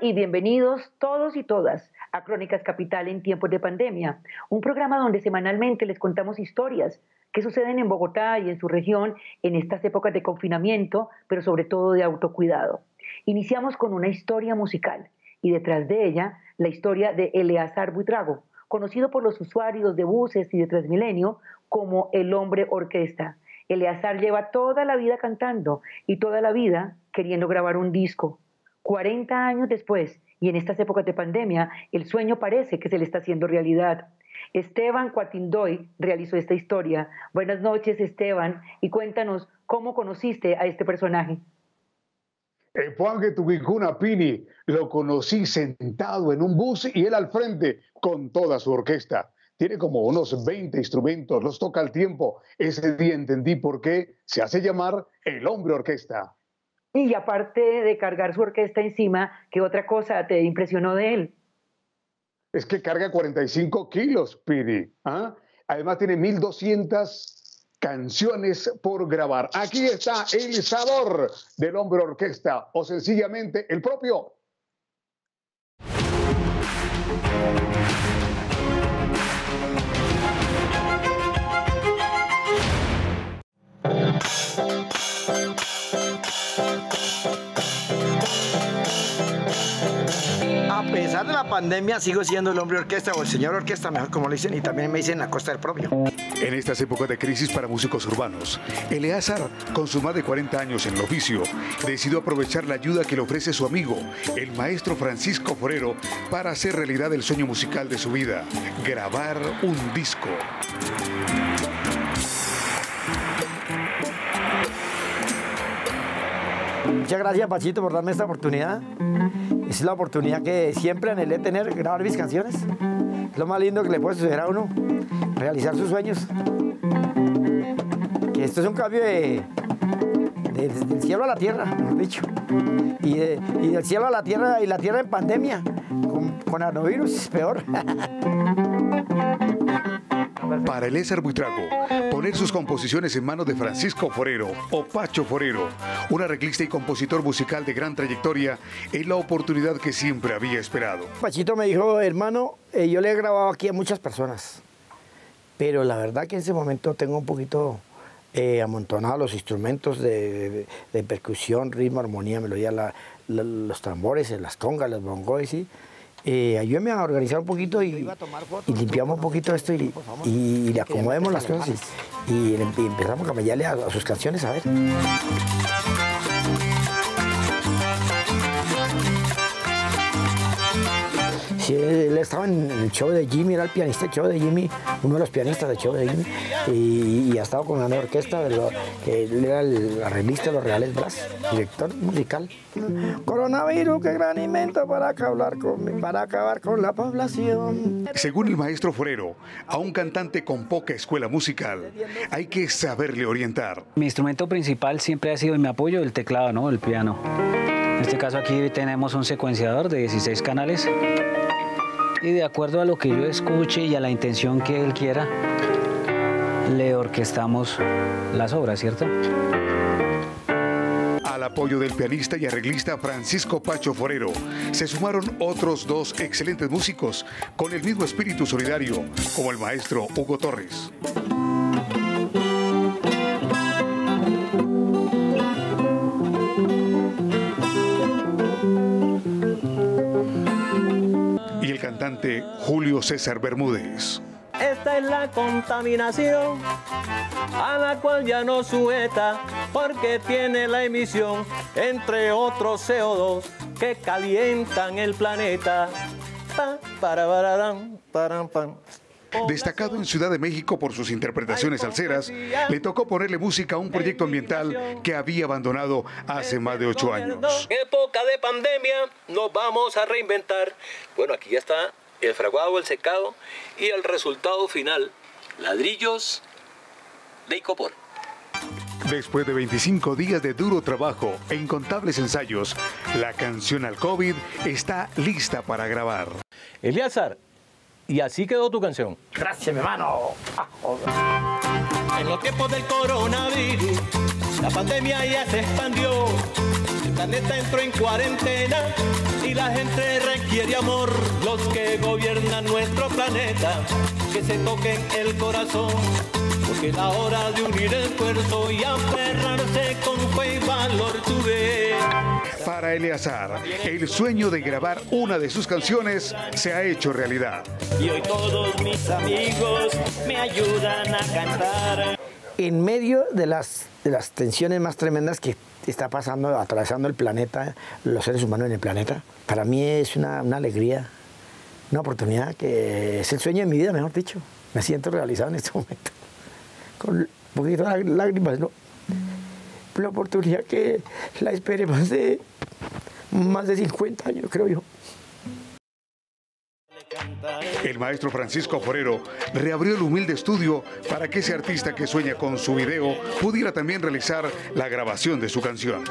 y bienvenidos todos y todas a Crónicas Capital en tiempos de pandemia, un programa donde semanalmente les contamos historias que suceden en Bogotá y en su región en estas épocas de confinamiento, pero sobre todo de autocuidado. Iniciamos con una historia musical y detrás de ella la historia de Eleazar Buitrago, conocido por los usuarios de buses y de Transmilenio como el hombre orquesta. Eleazar lleva toda la vida cantando y toda la vida queriendo grabar un disco. 40 años después, y en estas épocas de pandemia, el sueño parece que se le está haciendo realidad. Esteban Cuatindoy realizó esta historia. Buenas noches, Esteban, y cuéntanos cómo conociste a este personaje. Juan Tubicuna Pini lo conocí sentado en un bus y él al frente con toda su orquesta. Tiene como unos 20 instrumentos, los toca al tiempo. Ese día entendí por qué se hace llamar el hombre orquesta. Y aparte de cargar su orquesta encima, ¿qué otra cosa te impresionó de él? Es que carga 45 kilos, Piri. ¿ah? Además tiene 1200 canciones por grabar. Aquí está el sabor del hombre orquesta o sencillamente el propio de la pandemia sigo siendo el hombre orquesta o el señor orquesta, mejor como le dicen, y también me dicen la costa del propio. En estas épocas de crisis para músicos urbanos, Eleazar, con sus más de 40 años en el oficio, decidió aprovechar la ayuda que le ofrece su amigo, el maestro Francisco Forero, para hacer realidad el sueño musical de su vida, grabar un disco. Muchas gracias, Pachito, por darme esta oportunidad. Es la oportunidad que siempre anhelé tener, grabar mis canciones. Es lo más lindo que le puede suceder a uno, realizar sus sueños. Que esto es un cambio de, del cielo a la tierra, mejor dicho. Y, del cielo a la tierra y la tierra en pandemia. Con, con es peor. Para Eliezer Buitrago, poner sus composiciones en manos de Francisco Forero o Pacho Forero, un arreglista y compositor musical de gran trayectoria, es la oportunidad que siempre había esperado. Pachito me dijo, hermano, eh, yo le he grabado aquí a muchas personas, pero la verdad que en ese momento tengo un poquito eh, amontonado los instrumentos de, percusión, ritmo, armonía, melodía, los tambores, las congas, los bongos, ¿sí? Eh, ayúdeme a organizar un poquito y, limpiamos un poquito esto y, le acomodemos las cosas y, empezamos a camellarle a sus canciones a ver. Él estaba en el show de Jimmy, era el pianista del show de Jimmy, uno de los pianistas del show de Jimmy, y, ha estado con una orquesta, de lo, que él era el arreglista de los Reales Brass, director musical. Coronavirus, qué gran invento para acabar, con, para acabar con la población. Según el maestro Forero, a un cantante con poca escuela musical hay que saberle orientar. Mi instrumento principal siempre ha sido mi apoyo el teclado, ¿no? el piano. En este caso aquí tenemos un secuenciador de 16 canales y de acuerdo a lo que yo escuche y a la intención que él quiera, le orquestamos las obras, ¿cierto? Al apoyo del pianista y arreglista Francisco Pacho Forero, se sumaron otros dos excelentes músicos con el mismo espíritu solidario, como el maestro Hugo Torres. Julio César Bermúdez. Esta es la contaminación a la cual ya no sujeta porque tiene la emisión, entre otros CO2 que calientan el planeta. Destacado en Ciudad de México por sus interpretaciones salseras, le tocó ponerle música a un proyecto ambiental que había abandonado hace más de ocho años. En época de pandemia nos vamos a reinventar. Bueno, aquí ya está el fraguado, el secado y el resultado final, ladrillos de icopor. Después de 25 días de duro trabajo e incontables ensayos, la canción al COVID está lista para grabar. Eliazar, y así quedó tu canción. Gracias, mi hermano. En los tiempos del coronavirus, la pandemia ya se expandió planeta entró en cuarentena y la gente requiere amor. Los que gobiernan nuestro planeta, que se toquen el corazón. Porque la hora de unir esfuerzo y aferrarse con fe y valor tuve. Para Eleazar, el sueño de grabar una de sus canciones se ha hecho realidad. Y hoy todos mis amigos me ayudan a cantar. En medio de las, de las tensiones más tremendas que está pasando, atravesando el planeta, los seres humanos en el planeta, para mí es una, una alegría, una oportunidad que es el sueño de mi vida, mejor dicho. Me siento realizado en este momento. Con un poquito de lágrimas, ¿no? La oportunidad que la esperé más de, más de 50 años, creo yo. El maestro Francisco Forero reabrió el humilde estudio para que ese artista que sueña con su video pudiera también realizar la grabación de su canción.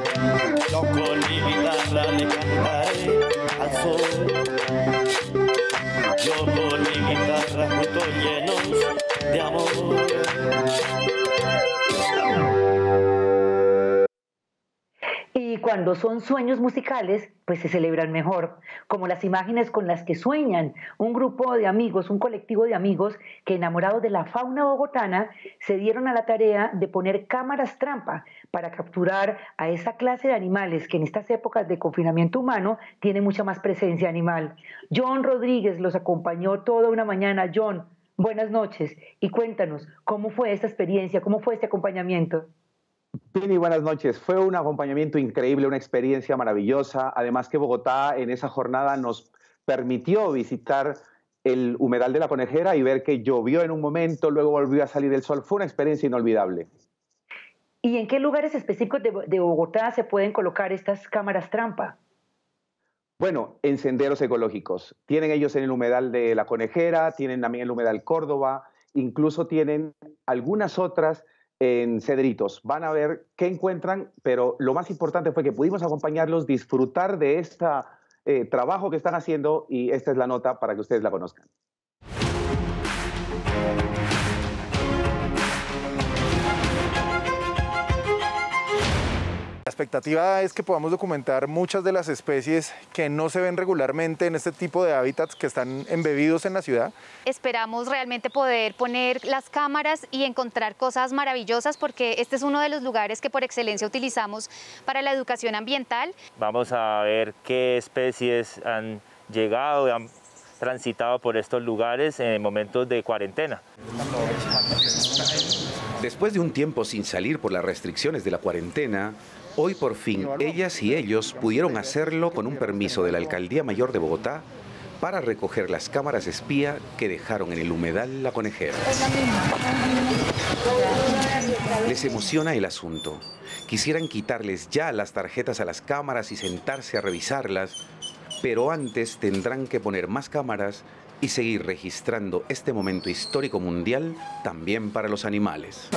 Cuando son sueños musicales, pues se celebran mejor, como las imágenes con las que sueñan un grupo de amigos, un colectivo de amigos que enamorados de la fauna bogotana se dieron a la tarea de poner cámaras trampa para capturar a esa clase de animales que en estas épocas de confinamiento humano tiene mucha más presencia animal. John Rodríguez los acompañó toda una mañana. John, buenas noches y cuéntanos cómo fue esta experiencia, cómo fue este acompañamiento. Pini, buenas noches. Fue un acompañamiento increíble, una experiencia maravillosa. Además que Bogotá en esa jornada nos permitió visitar el humedal de la conejera y ver que llovió en un momento, luego volvió a salir el sol. Fue una experiencia inolvidable. ¿Y en qué lugares específicos de, de Bogotá se pueden colocar estas cámaras trampa? Bueno, en senderos ecológicos. Tienen ellos en el humedal de la conejera, tienen también el humedal Córdoba, incluso tienen algunas otras en Cedritos. Van a ver qué encuentran, pero lo más importante fue que pudimos acompañarlos, disfrutar de este trabajo que están haciendo y esta es la nota para que ustedes la conozcan. Expectativa es que podamos documentar muchas de las especies que no se ven regularmente en este tipo de hábitats que están embebidos en la ciudad. Esperamos realmente poder poner las cámaras y encontrar cosas maravillosas porque este es uno de los lugares que por excelencia utilizamos para la educación ambiental. Vamos a ver qué especies han llegado, han transitado por estos lugares en momentos de cuarentena. Después de un tiempo sin salir por las restricciones de la cuarentena, hoy por fin ellas y ellos pudieron hacerlo con un permiso de la Alcaldía Mayor de Bogotá para recoger las cámaras espía que dejaron en el humedal La Conejera. Les emociona el asunto. Quisieran quitarles ya las tarjetas a las cámaras y sentarse a revisarlas, pero antes tendrán que poner más cámaras y seguir registrando este momento histórico mundial también para los animales.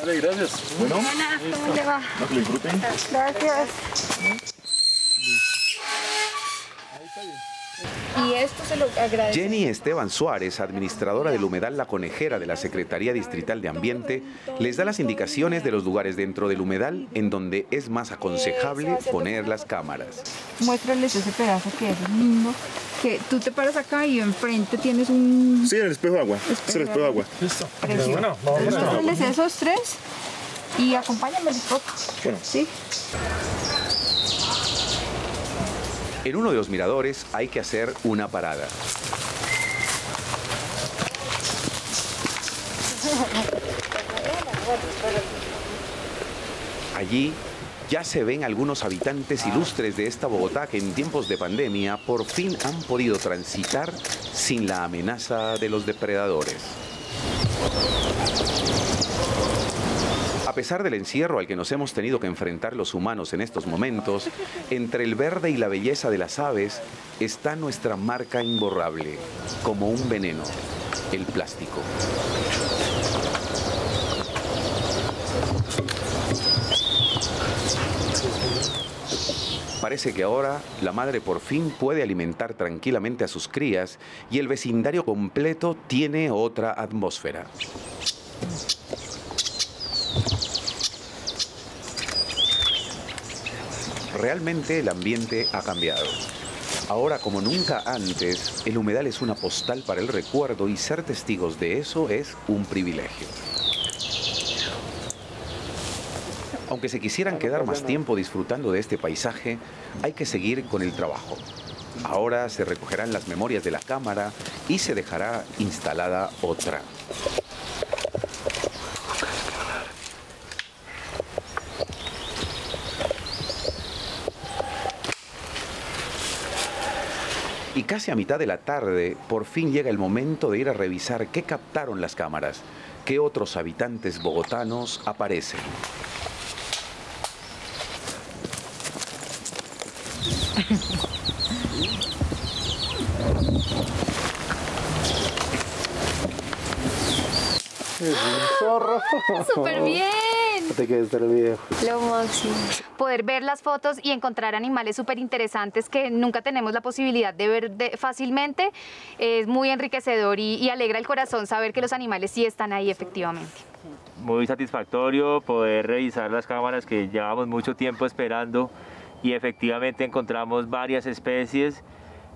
Dale, gracias. Bueno, ¿Cómo le va? que lo disfruten. Gracias. Y esto se lo agradezco. Jenny Esteban Suárez, administradora del humedal La Conejera de la Secretaría Distrital de Ambiente, les da las indicaciones de los lugares dentro del humedal en donde es más aconsejable poner las cámaras. Muéstrales ese pedazo que es lindo, que tú te paras acá y enfrente tienes un... Sí, el espejo de agua. Es el espejo de agua. Listo. Bueno, Muéstrales esos tres y acompáñame un poco. Bueno. Sí. En uno de los miradores hay que hacer una parada. Allí ya se ven algunos habitantes ilustres de esta Bogotá que en tiempos de pandemia por fin han podido transitar sin la amenaza de los depredadores. A pesar del encierro al que nos hemos tenido que enfrentar los humanos en estos momentos, entre el verde y la belleza de las aves está nuestra marca imborrable, como un veneno, el plástico. Parece que ahora la madre por fin puede alimentar tranquilamente a sus crías y el vecindario completo tiene otra atmósfera. realmente el ambiente ha cambiado. Ahora como nunca antes, el humedal es una postal para el recuerdo y ser testigos de eso es un privilegio. Aunque se quisieran quedar más tiempo disfrutando de este paisaje, hay que seguir con el trabajo. Ahora se recogerán las memorias de la cámara y se dejará instalada otra. Y casi a mitad de la tarde, por fin llega el momento de ir a revisar qué captaron las cámaras, qué otros habitantes bogotanos aparecen. Es un zorro. ¡Súper bien! Te quedes el video. Lo máximo. Poder ver las fotos y encontrar animales súper interesantes que nunca tenemos la posibilidad de ver de- fácilmente es muy enriquecedor y, y alegra el corazón saber que los animales sí están ahí efectivamente. muy satisfactorio poder revisar las cámaras que llevamos mucho tiempo esperando y efectivamente encontramos varias especies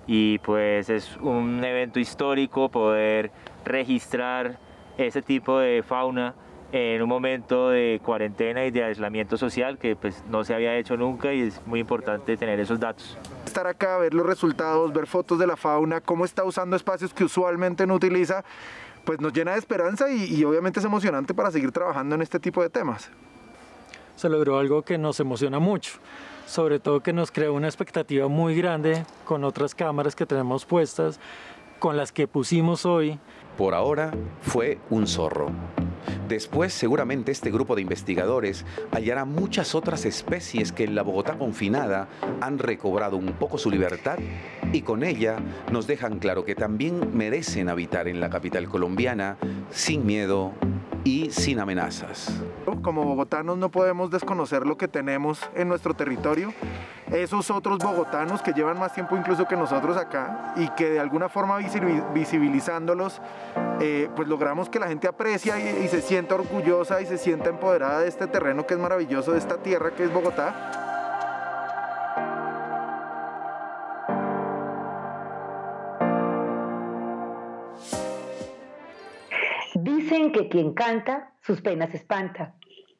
y pues es un evento histórico poder registrar ese tipo de fauna en un momento de cuarentena y de aislamiento social que pues no se había hecho nunca y es muy importante tener esos datos. Estar acá, ver los resultados, ver fotos de la fauna, cómo está usando espacios que usualmente no utiliza, pues nos llena de esperanza y, y obviamente es emocionante para seguir trabajando en este tipo de temas. Se logró algo que nos emociona mucho, sobre todo que nos creó una expectativa muy grande con otras cámaras que tenemos puestas, con las que pusimos hoy. Por ahora fue un zorro. Después seguramente este grupo de investigadores hallará muchas otras especies que en la Bogotá confinada han recobrado un poco su libertad y con ella nos dejan claro que también merecen habitar en la capital colombiana sin miedo y sin amenazas. Como bogotanos no podemos desconocer lo que tenemos en nuestro territorio. Esos otros bogotanos que llevan más tiempo incluso que nosotros acá y que de alguna forma visibi- visibilizándolos, eh, pues logramos que la gente aprecia y, y se sienta orgullosa y se sienta empoderada de este terreno que es maravilloso, de esta tierra que es Bogotá. Quien canta, sus penas espanta.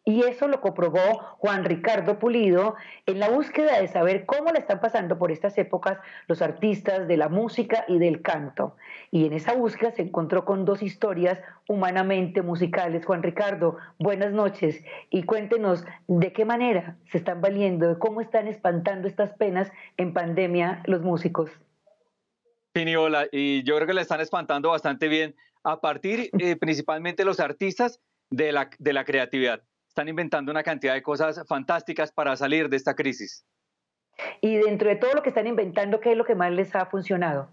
Y eso lo comprobó Juan Ricardo Pulido en la búsqueda de saber cómo le están pasando por estas épocas los artistas de la música y del canto. Y en esa búsqueda se encontró con dos historias humanamente musicales. Juan Ricardo, buenas noches y cuéntenos de qué manera se están valiendo, de cómo están espantando estas penas en pandemia los músicos. Pini, y yo creo que le están espantando bastante bien a partir eh, principalmente los artistas de la, de la creatividad. Están inventando una cantidad de cosas fantásticas para salir de esta crisis. Y dentro de todo lo que están inventando, ¿qué es lo que más les ha funcionado?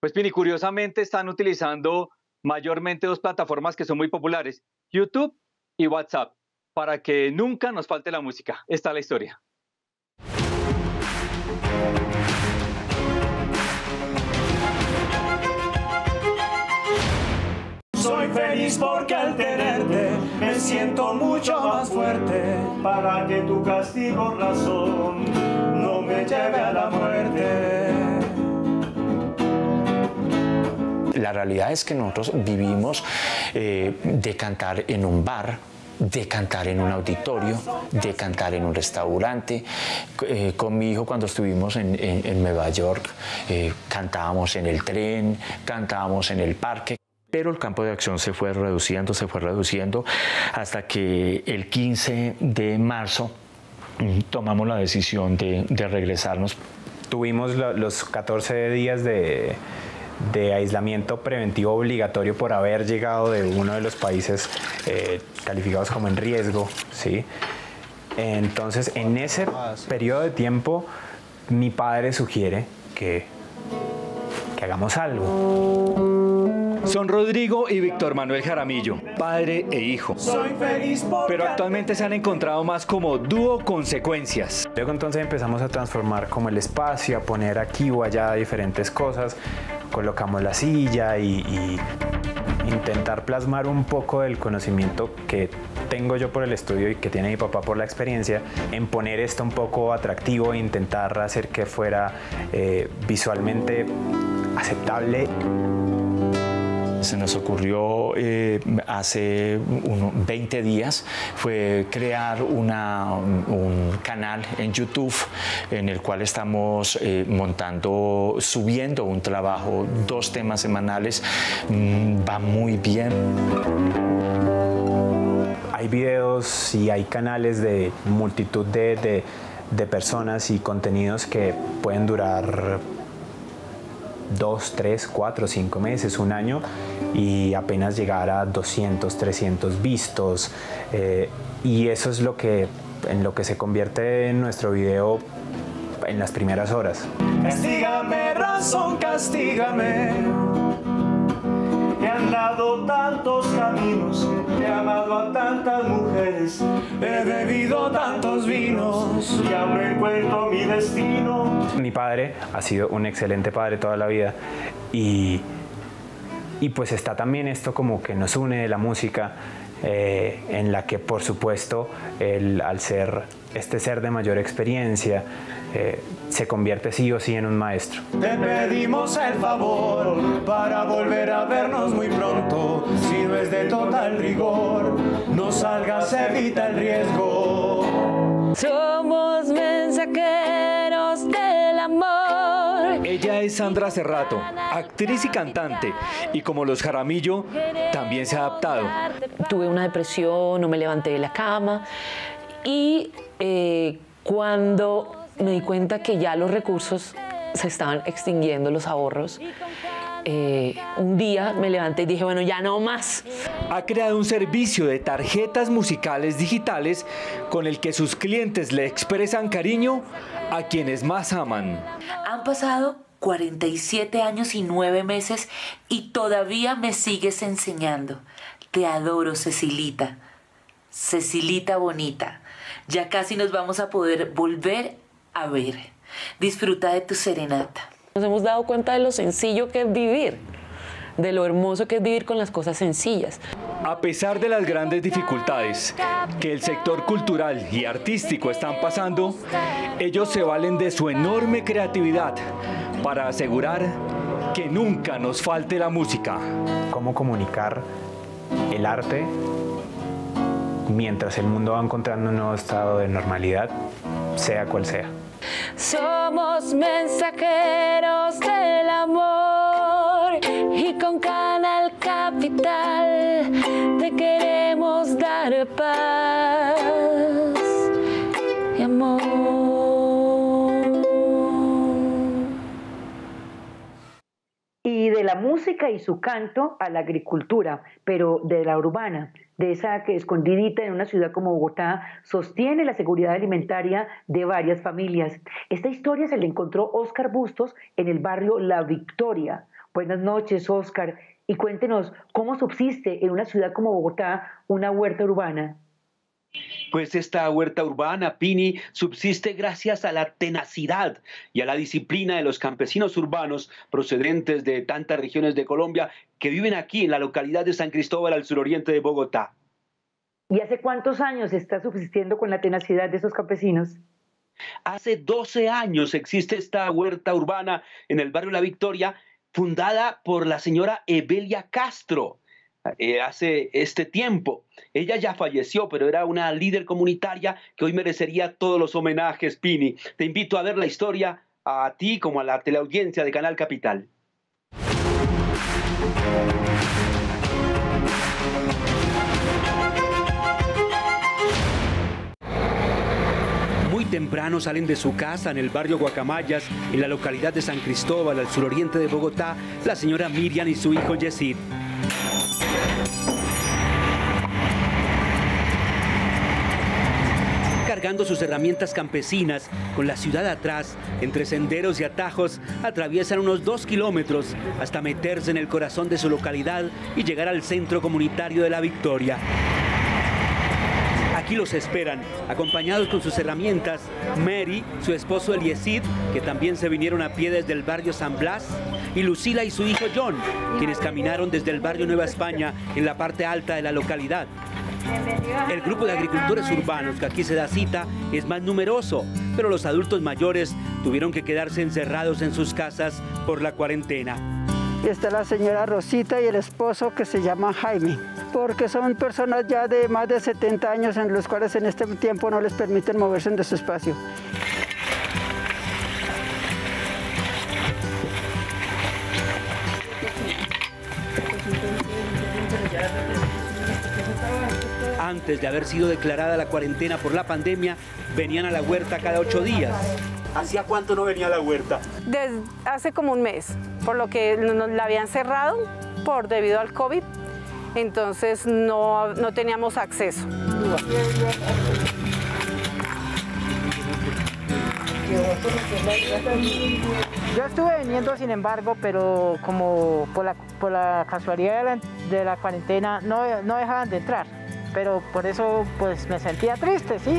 Pues Pini, curiosamente están utilizando mayormente dos plataformas que son muy populares, YouTube y WhatsApp, para que nunca nos falte la música. Esta es la historia. Soy feliz porque al tenerte me siento mucho más fuerte para que tu castigo razón no me lleve a la muerte. La realidad es que nosotros vivimos eh, de cantar en un bar, de cantar en un auditorio, de cantar en un restaurante. Eh, con mi hijo cuando estuvimos en, en- en Nueva York, eh, cantábamos en el tren, cantábamos en el parque. Pero el campo de acción se fue reduciendo, se fue reduciendo, hasta que el 15 de marzo mm, tomamos la decisión de, regresarnos Tuvimos lo- los 14 días de, de aislamiento preventivo obligatorio por haber llegado de uno de los países eh, calificados como en riesgo, ¿sí? Entonces, en ese periodo de tiempo, mi padre sugiere que, que hagamos algo. Son Rodrigo y Víctor Manuel Jaramillo, padre e hijo. Soy feliz porque Pero actualmente se han encontrado más como dúo consecuencias. Luego entonces empezamos a transformar como el espacio, a poner aquí o allá diferentes cosas, colocamos la silla y, y intentar plasmar un poco del conocimiento que tengo yo por el estudio y que tiene mi papá por la experiencia, en poner esto un poco atractivo e intentar hacer que fuera eh, visualmente aceptable se nos ocurrió eh, hace unos 20 días fue crear una, un canal en YouTube en el cual estamos eh, montando, subiendo un trabajo, dos temas semanales. Mm, va muy bien. Hay videos y hay canales de multitud de, de personas y contenidos que pueden durar dos, tres, cuatro, cinco meses, un año y apenas llegar a 200, 300 vistos. Eh, y eso es lo que, en lo que se convierte en nuestro video en las primeras horas. Castígame, razón, castígame Andado tantos caminos, he amado a tantas mujeres, he bebido tantos vinos y aún encuentro mi destino. Mi padre ha sido un excelente padre toda la vida y, y pues está también esto como que nos une de la música, eh, en la que por supuesto él, al ser este ser de mayor experiencia, eh, se convierte sí o sí en un maestro. Te pedimos el favor para volver a vernos muy pronto. Si no es de total rigor, no salgas, evita el riesgo. Somos mensajeros del amor. Ella es Sandra Cerrato, actriz y cantante, y como los Jaramillo, también se ha adaptado. Tuve una depresión, no me levanté de la cama y eh, cuando me di cuenta que ya los recursos se estaban extinguiendo, los ahorros. Eh, un día me levanté y dije, bueno, ya no más. Ha creado un servicio de tarjetas musicales digitales con el que sus clientes le expresan cariño a quienes más aman. Han pasado 47 años y 9 meses y todavía me sigues enseñando. Te adoro, Cecilita. Cecilita bonita. Ya casi nos vamos a poder volver a ver. Disfruta de tu serenata. Nos hemos dado cuenta de lo sencillo que es vivir, de lo hermoso que es vivir con las cosas sencillas. A pesar de las grandes dificultades que el sector cultural y artístico están pasando, ellos se valen de su enorme creatividad para asegurar que nunca nos falte la música. ¿Cómo comunicar el arte mientras el mundo va encontrando un nuevo estado de normalidad, sea cual sea? Somos mensajeros del amor y con Canal Capital música y su canto a la agricultura, pero de la urbana de esa que escondidita en una ciudad como Bogotá sostiene la seguridad alimentaria de varias familias. Esta historia se le encontró Oscar Bustos en el barrio La Victoria. Buenas noches, Oscar, y cuéntenos cómo subsiste en una ciudad como Bogotá una huerta urbana. Pues esta huerta urbana, Pini, subsiste gracias a la tenacidad y a la disciplina de los campesinos urbanos procedentes de tantas regiones de Colombia que viven aquí en la localidad de San Cristóbal al suroriente de Bogotá. ¿Y hace cuántos años está subsistiendo con la tenacidad de esos campesinos? Hace 12 años existe esta huerta urbana en el barrio La Victoria, fundada por la señora Evelia Castro. Eh, hace este tiempo. Ella ya falleció, pero era una líder comunitaria que hoy merecería todos los homenajes, Pini. Te invito a ver la historia a ti como a la teleaudiencia de Canal Capital. Muy temprano salen de su casa en el barrio Guacamayas, en la localidad de San Cristóbal, al suroriente de Bogotá, la señora Miriam y su hijo Yesid. Cargando sus herramientas campesinas, con la ciudad atrás, entre senderos y atajos, atraviesan unos dos kilómetros hasta meterse en el corazón de su localidad y llegar al centro comunitario de La Victoria. Aquí los esperan, acompañados con sus herramientas, Mary, su esposo Eliesid, que también se vinieron a pie desde el barrio San Blas, y Lucila y su hijo John, quienes caminaron desde el barrio Nueva España en la parte alta de la localidad. El grupo de agricultores urbanos que aquí se da cita es más numeroso, pero los adultos mayores tuvieron que quedarse encerrados en sus casas por la cuarentena. Está la señora Rosita y el esposo que se llama Jaime, porque son personas ya de más de 70 años en los cuales en este tiempo no les permiten moverse de su espacio. Antes de haber sido declarada la cuarentena por la pandemia, venían a la huerta cada ocho días. ¿Hacía cuánto no venía a la huerta? Desde hace como un mes, por lo que nos la habían cerrado por debido al COVID, entonces no, no teníamos acceso. Yo estuve viniendo, sin embargo, pero como por la, por la casualidad de la, de la cuarentena no, no dejaban de entrar pero por eso pues me sentía triste, sí.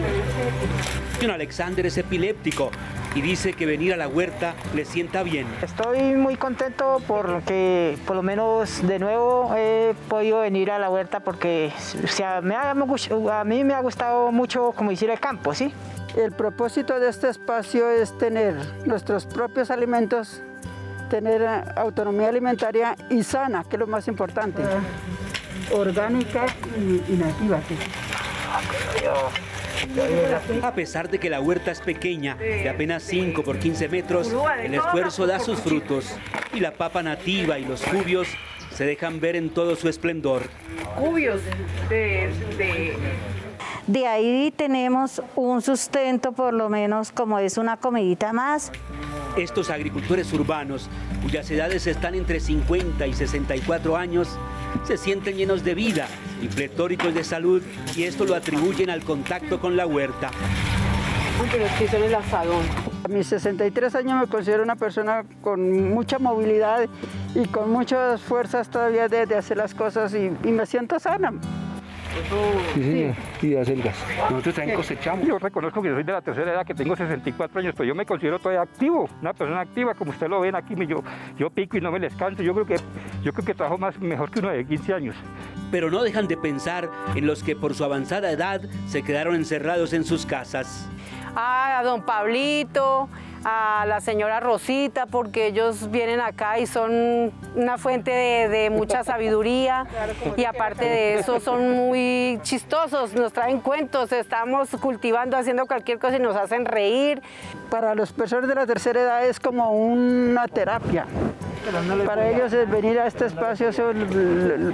John Alexander es epiléptico y dice que venir a la huerta le sienta bien. Estoy muy contento porque por lo menos de nuevo he podido venir a la huerta porque o sea, me ha, a mí me ha gustado mucho como decir el campo, ¿sí? El propósito de este espacio es tener nuestros propios alimentos, tener autonomía alimentaria y sana, que es lo más importante. Ah orgánica y, nativa. A pesar de que la huerta es pequeña, de apenas 5 por 15 metros, el esfuerzo da sus frutos y la papa nativa y los cubios se dejan ver en todo su esplendor. Cubios de, de... de ahí tenemos un sustento, por lo menos como es una comidita más. Estos agricultores urbanos, cuyas edades están entre 50 y 64 años, se sienten llenos de vida y pletóricos de salud y esto lo atribuyen al contacto con la huerta. Pero es que son el asadón. A mis 63 años me considero una persona con mucha movilidad y con muchas fuerzas todavía de, hacer las cosas y, y me siento sana. Sí, señor. Y de gas. Nosotros también cosechamos. Yo reconozco que soy de la tercera edad, que tengo 64 años, pero yo me considero todavía activo, una persona activa, como ustedes lo ven aquí, yo, yo pico y no me descanso. Yo creo que, yo creo que trabajo más, mejor que uno de 15 años. Pero no dejan de pensar en los que por su avanzada edad se quedaron encerrados en sus casas. Ah, a don Pablito, a la señora Rosita, porque ellos vienen acá y son una fuente de, mucha sabiduría y aparte de eso son muy chistosos, nos traen cuentos, estamos cultivando, haciendo cualquier cosa y nos hacen reír. Para las personas de la tercera edad es como una terapia. Para ellos es venir a este espacio,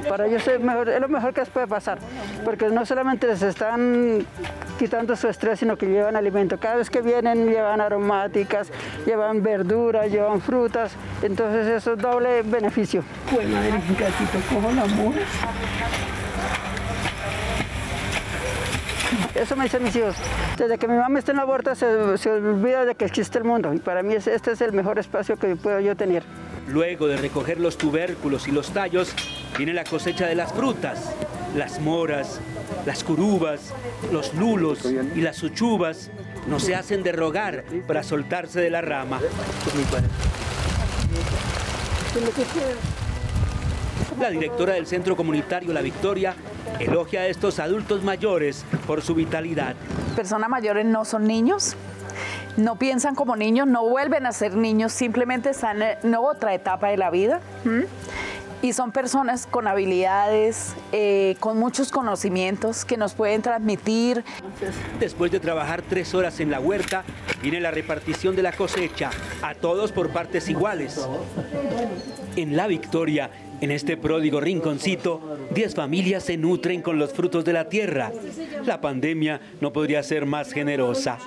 para ellos es, lo mejor que les puede pasar, porque no solamente les están quitando su estrés, sino que llevan alimento. Cada vez que vienen llevan aromáticas, llevan verduras, llevan frutas, entonces eso es doble beneficio. Gatito, cojo la mujer. Eso me dicen mis hijos. Desde que mi mamá está en la huerta se, se olvida de que existe el mundo y para mí este es el mejor espacio que puedo yo tener. Luego de recoger los tubérculos y los tallos, viene la cosecha de las frutas, las moras, las curubas, los lulos y las uchuvas no se hacen de rogar para soltarse de la rama. La directora del Centro Comunitario La Victoria elogia a estos adultos mayores por su vitalidad. Personas mayores no son niños, no piensan como niños, no vuelven a ser niños, simplemente están en otra etapa de la vida. Y son personas con habilidades, eh, con muchos conocimientos que nos pueden transmitir. Después de trabajar tres horas en la huerta, viene la repartición de la cosecha, a todos por partes iguales. En La Victoria, en este pródigo rinconcito, 10 familias se nutren con los frutos de la tierra. La pandemia no podría ser más generosa.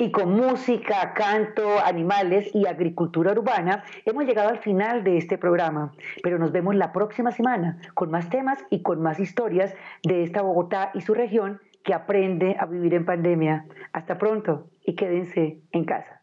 Y con música, canto, animales y agricultura urbana, hemos llegado al final de este programa. Pero nos vemos la próxima semana con más temas y con más historias de esta Bogotá y su región que aprende a vivir en pandemia. Hasta pronto y quédense en casa.